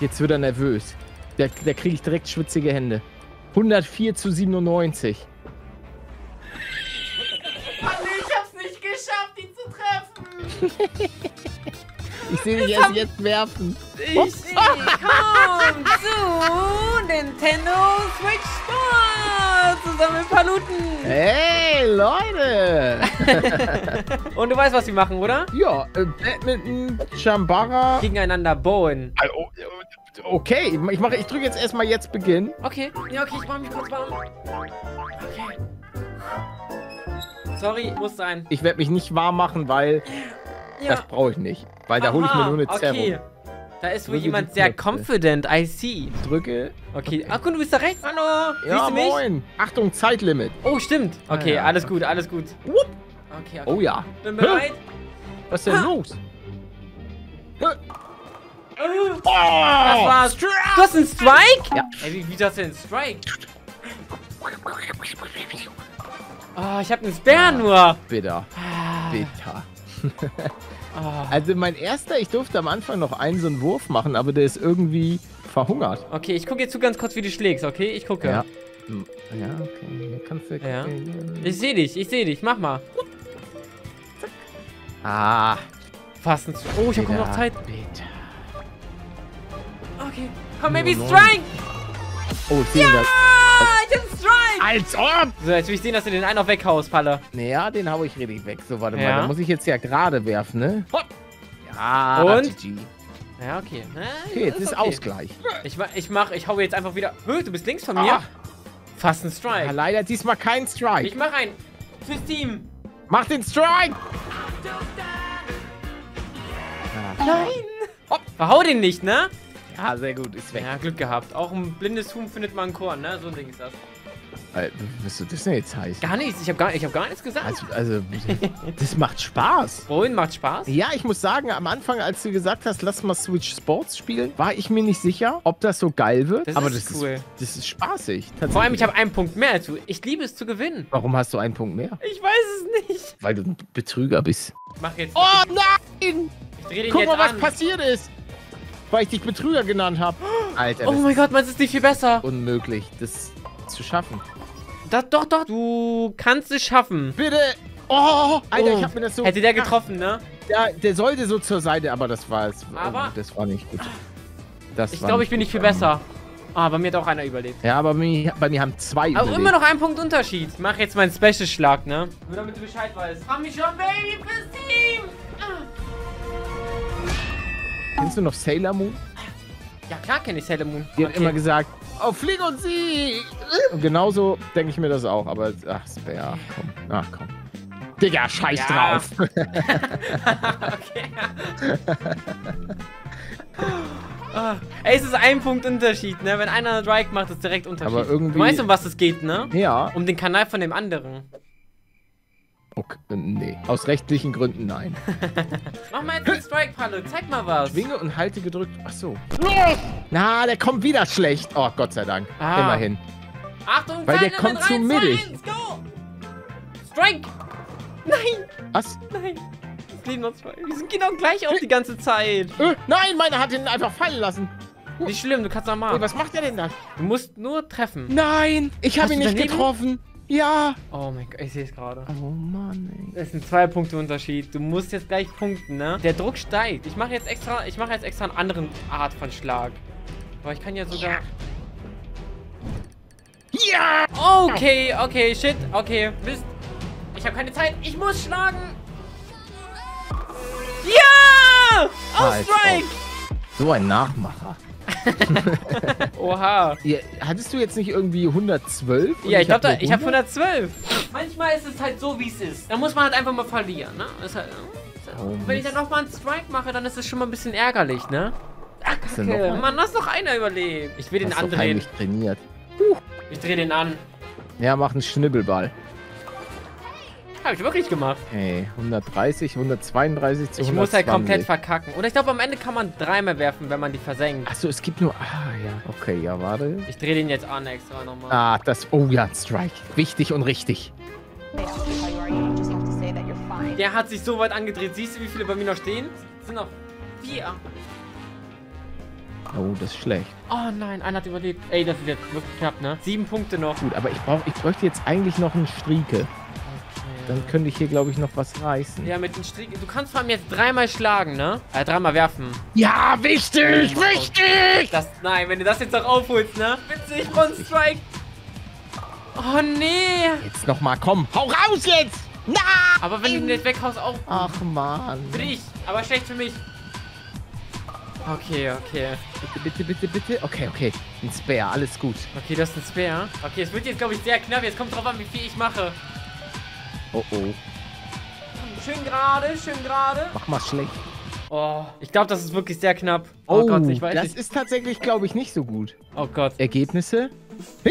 Jetzt wird er nervös. Da, da kriege ich direkt schwitzige Hände. 104 zu 97. Mann, ich hab's nicht geschafft, ihn zu treffen. Ich sehe dich erst jetzt werfen. Ich komm zu Nintendo Switch Sport zusammen mit Paluten. Hey, Leute! Und du weißt, was wir machen, oder? ja, äh, Badminton, Chambara. Gegeneinander bauen. Oh, äh, Okay, ich, mache, ich drücke jetzt erstmal jetzt Beginn. Okay, ja, okay, ich mach mich kurz warm. Okay. Sorry, muss sein. Ich werde mich nicht warm machen, weil Ja. das brauche ich nicht. Weil da hole ich mir nur eine Zerrung. Okay. Da ist wohl Drücke jemand sehr confident, I see. Drücke. Okay, ach gut, du bist da rechts. Hallo, Ja, siehst du mich? moin. Achtung, Zeitlimit. Oh, stimmt. Okay, ja. alles gut, alles gut. Okay, okay. Oh ja. Bin bereit. Was ist denn los? Das Oh, war's. Du hast einen Strike? Ja. Ey, wie, wie hast du denn einen Strike? Oh, ich hab einen Speer nur. Bitter. Ah, Bitter. ah. Also mein erster, ich durfte am Anfang noch einen so einen Wurf machen, aber der ist irgendwie verhungert. Okay, ich gucke jetzt zu ganz kurz, wie du schlägst, okay? Ich gucke. Ja. Hm, Ja, okay. Kannst du... Ja. Ich sehe dich, ich sehe dich. Mach mal. Ah. Fast ein. Oh, ich habe noch Zeit. Bitter. Okay. Komm, Maybe Nur Strike! Oh, ich sehe ihn da. Ah, ich hab Strike! Als ob! So, jetzt will ich sehen, dass du den einen noch weghaust, Palle. Naja, den hau ich richtig weg. So, warte Ja. mal. Da muss ich jetzt ja gerade werfen, ne? Hopp. Ja, Und? GG. Ja, okay. Ja, Okay, jetzt ist okay. Ausgleich. Ich mach, ich mach, ich hau jetzt einfach wieder. Hö, du bist links von mir. Ah. Fast ein Ja, Strike. leider diesmal kein Strike. Ich mach einen. Fürs Team. Mach den Strike! Nein. Hopp. Verhau den nicht, ne? Ja, sehr gut. Ist weg. Ja, Glück gehabt. Auch ein blindes Huhn findet man ein Korn, ne? So ein Ding ist das. Äh, Was soll das denn jetzt heißen? Gar nichts. Ich hab gar, ich hab gar nichts gesagt. Also, also, das macht Spaß. Wohin macht Spaß? Ja, ich muss sagen, am Anfang, als du gesagt hast, lass mal Switch Sports spielen, war ich mir nicht sicher, ob das so geil wird. Das aber ist das cool. ist das ist spaßig. Vor allem, ich habe einen Punkt mehr als du. Ich liebe es zu gewinnen. Warum hast du einen Punkt mehr? Ich weiß es nicht. Weil du ein Betrüger bist. Ich mach jetzt. Oh nein! ich dreh den Guck mal, was an. passiert ist. Weil ich dich Betrüger genannt habe. Alter, Oh mein Gott, man ist nicht viel besser. unmöglich, das zu schaffen. Das, doch, doch. Du kannst es schaffen. Bitte! Oh! Alter, Oh. ich hab mir das so... Hätte der getroffen, ne? Ja, der sollte so zur Seite, aber das war es. Aber- das war nicht gut. Das Ich glaube, ich bin nicht viel besser. Ah, bei mir hat auch einer überlebt. Ja, aber bei mir, bei mir haben zwei Aber überlebt. immer noch ein Punkt Unterschied. Ich mach jetzt meinen Special-Schlag, ne? Nur damit du Bescheid weißt. Komm mich schon, Baby, fürs Team! Ah. Kennst du noch Sailor Moon? Ja, klar kenne ich Sailor Moon. Die hat immer gesagt, oh, flieg und sieg! Und genauso denke ich mir das auch, aber ach, Spare, komm. Ach, komm. Digga, scheiß Ja. drauf. okay. ah, ey, es ist ein Punkt Unterschied, ne? Wenn einer einen Strike macht, ist direkt Unterschied. Aber irgendwie- Du weißt, um was es geht, ne? ja. Um den Kanal von dem anderen. Okay, äh, nee. Aus rechtlichen Gründen nein. Mach mal jetzt einen Strike, Palle. Zeig mal was. Schwinge und halte gedrückt. Ach so. Na, der kommt wieder schlecht. Oh, Gott sei Dank. Ah. Immerhin. Achtung, Weil der kommt zu mittig. Strike! Nein, Was? nein. Es leben noch zwei. Wir sind genau gleich auf die ganze Zeit. Äh, nein, meiner hat ihn einfach fallen lassen. Nicht schlimm, du kannst noch mal. was macht er denn da? Du musst nur treffen. Nein, ich habe ihn nicht daneben? getroffen. Ja. Oh mein Gott, ich sehe es gerade. Oh Mann, ey. Es sind zwei Punkte Unterschied. Du musst jetzt gleich punkten, ne? Der Druck steigt. Ich mache jetzt extra, ich mache jetzt extra eine andere Art von Schlag. Aber ich kann ja sogar. Ja! Okay, okay, shit, okay, Mist. Ich habe keine Zeit. Ich muss schlagen. Ja! Oh, Als Strike! So ein Nachmacher. Oha. Ja, hattest du jetzt nicht irgendwie 112? und Ja, ich glaube, hab ich habe 112. Manchmal ist es halt so, wie es ist. Da muss man halt einfach mal verlieren, ne? Halt, halt, Oh, wenn ich dann nochmal einen Strike mache, dann ist es schon mal ein bisschen ärgerlich, ne? Ach, denn Kacke. Mann, lass noch einer überlebt. Ich will den Hast doch andrehen. heimlich trainiert. Ich drehe den an. Ja, mach einen Schnibbelball. Habe ich wirklich gemacht. Hey, 130, 132 zu Ich 120. muss halt komplett verkacken. Oder ich glaube, am Ende kann man dreimal werfen, wenn man die versenkt. Achso, es gibt nur... Ah, ja. Okay, ja, warte. Ich drehe den jetzt an extra nochmal. Ah, das... Oh ja, Strike. Wichtig und richtig. Fine. Der hat sich so weit angedreht. Siehst du, wie viele bei mir noch stehen? Es sind noch vier. Oh, das ist schlecht. Oh nein, einer hat überlebt. Ey, das ist jetzt wirklich knapp, ne? Sieben Punkte noch. Gut, aber ich, brauch, ich bräuchte jetzt eigentlich noch einen Strieke. Dann könnte ich hier, glaube ich, noch was reißen. Ja, mit den Stricken. Du kannst vor allem jetzt dreimal schlagen, ne? Äh, dreimal werfen. Ja, wichtig, wichtig! Das, nein, wenn du das jetzt noch aufholst, ne? Witzig, Strike. Oh, nee. Jetzt noch mal, komm, hau raus jetzt! Na! Aber wenn du ihn jetzt weghaust, auch Ach, Mann. für dich. Aber schlecht für mich. Okay, okay. Bitte, bitte, bitte, bitte. Okay, okay. Ein Spare, alles gut. Okay, das ist ein Speer. Okay, es wird jetzt, glaube ich, sehr knapp. Jetzt kommt drauf an, wie viel ich mache. Oh, oh. Schön gerade, schön gerade. Mach mal schlecht. Oh, ich glaube, das ist wirklich sehr knapp. Oh, Gott, ich weiß das nicht. ist tatsächlich, glaube ich, nicht so gut. Oh Gott. Ergebnisse? Ja!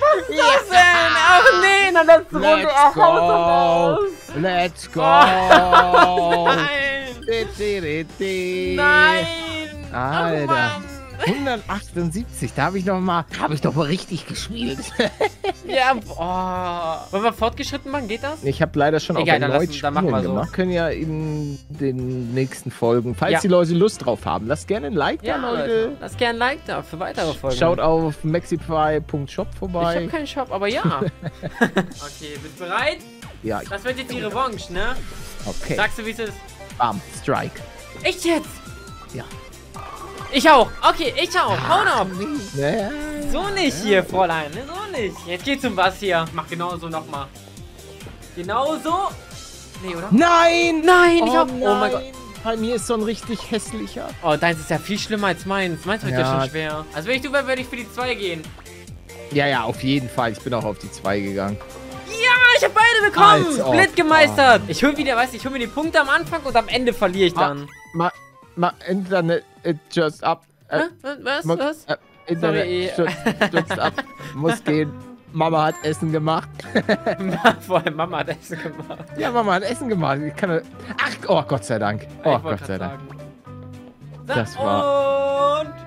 Was ist das denn? Ach nee, in der letzten Runde. Let's Ach, go! haut Let's go! das aus. Nein. Nein. Alter. Oh Mann. 178, da habe ich noch mal, habe ich doch mal richtig gespielt. Ja, oh. Wollen wir fortgeschritten machen? Geht das? Ich habe leider schon Egal, auf erneut lassen- dann machen wir so. gemacht. Können ja in den nächsten Folgen, falls Ja. die Leute Lust drauf haben, lasst gerne ein Like Ja, da, Leute. Leute. Lass gerne ein Like da für weitere Folgen. Schaut auf maxify.shop Ich vorbei. habe keinen Shop, aber ja. okay, bist bereit? ja, Das wird jetzt die Revanche, ne? okay. Sagst du, wie es ist? Bam, Strike. Echt jetzt? Ja. Ich auch. Okay, ich auch. Hauen ab. So nicht hier, Fräulein. ne? So nicht. Jetzt geht's um was hier. Mach genauso nochmal. Genauso. Nee, oder? Nein! Nein, ich oh, hab... Oh mein Gott. Bei mir ist so ein richtig hässlicher. Oh, deins ist ja viel schlimmer als meins. Meins wird ja, Ja. schon schwer. Also wenn ich du wäre, würde ich für die 2 gehen. Ja, ja, auf jeden Fall. Ich bin auch auf die 2 gegangen. Ich habe beide bekommen. Als. Blind gemeistert. Ich hol wieder, weißt du, ich hol mir die Punkte am Anfang und am Ende verliere ich dann. Ma, ma, Internet, it just up. Äh, Hä? Was? Was? Äh, Internet Sorry. stürzt, stürzt ab. Muss gehen. Mama hat Essen gemacht. Vor allem Mama hat Essen gemacht. Ja, Mama hat Essen gemacht. Ich kann. Ach, oh Gott sei Dank. Oh Gott sei Dank. sagen. So, Das war- Und...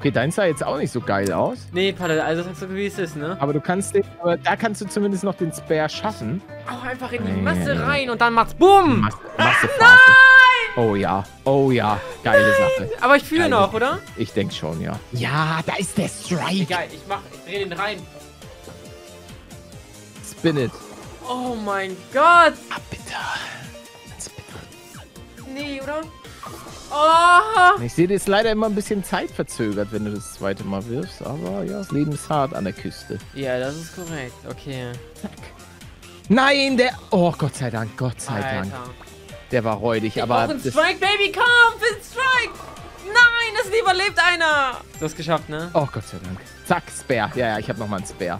Okay, dein sah jetzt auch nicht so geil aus. Nee, Palle, also sagst du, wie es ist, ne? Aber du kannst den, aber da kannst du zumindest noch den Spare schaffen. Auch einfach in die Nee. Masse rein und dann macht's BUM! Masse, Masse Oh ja, oh ja, geile Sache. Aber ich fühle noch, oder? Ich denke schon, ja. Ja, da ist der Strike. Egal, ich mach, ich dreh den rein. Spin it. Oh mein Gott! Ah, bitte. Spin it. Nee, oder? Oh! Ich sehe das leider immer ein bisschen zeitverzögert, wenn du das zweite Mal wirfst. Aber ja, das Leben ist hart an der Küste. Ja, das ist korrekt. Okay. Nein, der... Oh, Gott sei Dank, Gott sei Dank. Alter. Der war räudig, Ich aber... das- Strike, Baby, komm! Den Strike! Nein, es überlebt einer! Du hast geschafft, ne? Oh, Gott sei Dank. Zack, Spare. Ja, ja, ich habe nochmal einen Spare.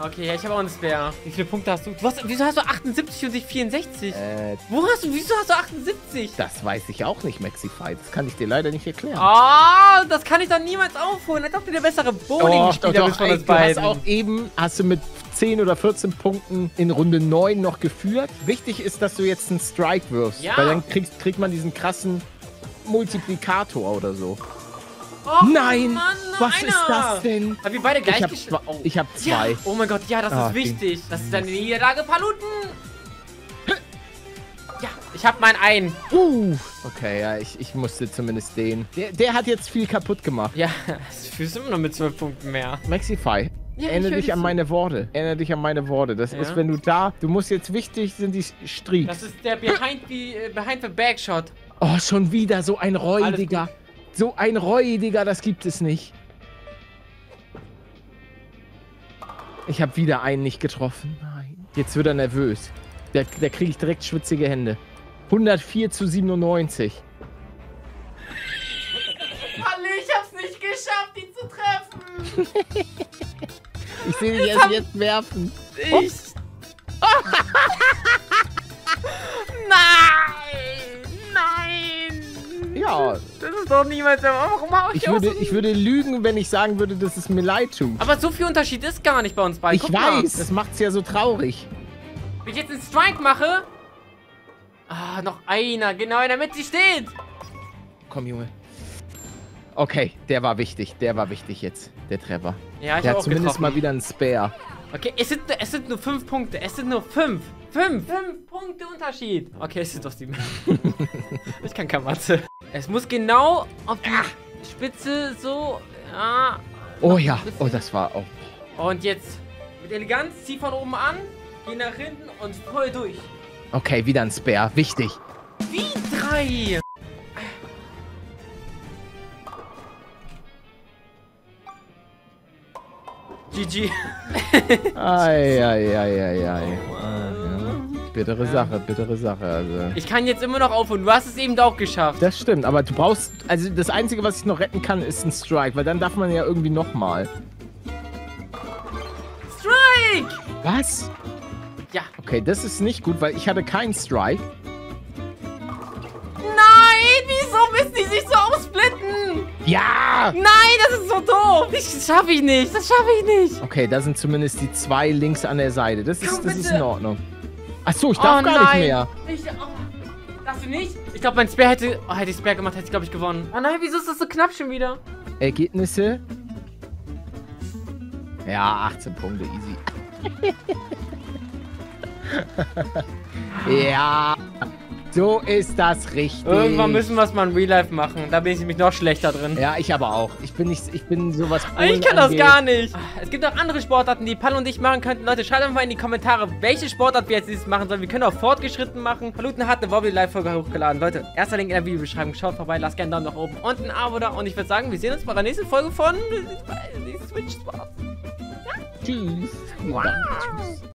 Okay, ja, ich habe auch einen Spare. Wie viele Punkte hast du? du hast, wieso hast du 78 und ich 64? Äh, Wo hast du, wieso hast du 78? das weiß ich auch nicht, Maxify. Das kann ich dir leider nicht erklären. Ah, das kann ich doch niemals aufholen. Als ob du der bessere Bowling-Spieler bist von uns du hast beiden. auch eben, hast du mit 10 oder 14 Punkten in Runde 9 noch geführt. Wichtig ist, dass du jetzt einen Strike wirfst, Ja. weil dann kriegst, kriegt man diesen krassen Multiplikator oder so. Och, Nein, Mann, was einer. ist das denn? Haben wir beide gleich Ich habe Oh. ich hab Ja. zwei. Oh mein Gott, ja, das Ah, ist wichtig. Das ist deine Niederlage, Paluten. Ja, ich habe meinen einen. Uh, okay, ja, ich, ich musste zumindest den. Der, der hat jetzt viel kaputt gemacht. Ja, das fühlst du immer noch mit 12 Punkten mehr. Maxify. Ja, Erinnere dich an zu. meine Worte. Erinnere dich an meine Worte. Das Ja. ist, wenn du da. Du musst jetzt wichtig sind die Streaks. Das ist der Behind the, äh, behind the Backshot. Oh, schon wieder so ein Räudiger. So ein Räudiger, das gibt es nicht. Ich habe wieder einen nicht getroffen. Nein. Jetzt wird er nervös. Da, da kriege ich direkt schwitzige Hände. 104 zu 97. Halle, ich hab's nicht geschafft, ihn zu treffen. Ich sehe dich erst jetzt werfen. Ich. Nein! Nein! Ja, Ist doch niemals. Warum hau ich, ich auch würde, so- ich würde lügen, wenn ich sagen würde, dass es mir leid tut. Aber so viel Unterschied ist gar nicht bei uns beiden. Ich Guck mal. weiß, das macht's ja so traurig. Wenn ich jetzt einen Strike mache. Ah, noch einer, genau in der Mitte steht. Komm, Junge. Okay, der war wichtig. Der war wichtig jetzt, der Treffer. Ja, ich Der hat auch zumindest getroffen. mal wieder einen Spare. Okay, es sind, es sind nur fünf Punkte. Es sind nur fünf. Fünf. Fünf Punkte Unterschied. Okay, es ist doch sieben. ich kann keine Mathe. Es muss genau auf die Spitze so... Ja. Oh ja. Oh, das war auch. Und jetzt mit Eleganz, zieh von oben an, geh nach hinten und voll durch. Okay, wieder ein Spare. Wichtig. Wie drei? GG. Ei, ei, ei, ei, ei. Bittere Sache, bittere Sache. Also. Ich kann jetzt immer noch aufholen. Du hast es eben auch geschafft. Das stimmt, aber du brauchst. Also das Einzige, was ich noch retten kann, ist ein Strike, weil dann darf man ja irgendwie nochmal. Strike! Was? Ja. Okay, das ist nicht gut, weil ich hatte keinen Strike. Nein! Wieso müssen die sich so aufsplitten? Ja! Nein, das ist so doof. Das schaffe ich nicht. Das schaffe ich nicht. Okay, da sind zumindest die zwei links an der Seite. Das ist, Komm, das ist in Ordnung. Achso, ich darf oh, gar nein. nicht mehr. Ich, oh. Darfst du nicht? Ich glaube, mein Speer hätte... Oh, hätte ich Speer gemacht, hätte ich, glaube ich, gewonnen. Oh nein, wieso ist das so knapp schon wieder? Ergebnisse. Ja, 18 Punkte, easy. ja, so ist das richtig. Irgendwann müssen wir es mal in Real Life machen. Da bin ich nämlich noch schlechter drin. Ja, ich aber auch. Ich bin nicht, ich bin sowas. Ah, Ich kann das angeht. gar nicht. Es gibt auch andere Sportarten, die Paul und ich machen könnten. Leute, schreibt einfach mal in die Kommentare, welche Sportart wir jetzt dieses machen sollen. Wir können auch fortgeschritten machen. Paluten hat eine Wobbly Live-Folge hochgeladen. Leute, erster Link in der Videobeschreibung. Schaut vorbei, lasst gerne einen Daumen nach oben und ein Abo da. Und ich würde sagen, wir sehen uns bei der nächsten Folge von Switch Spaß. Tschüss. Wow. Tschüss.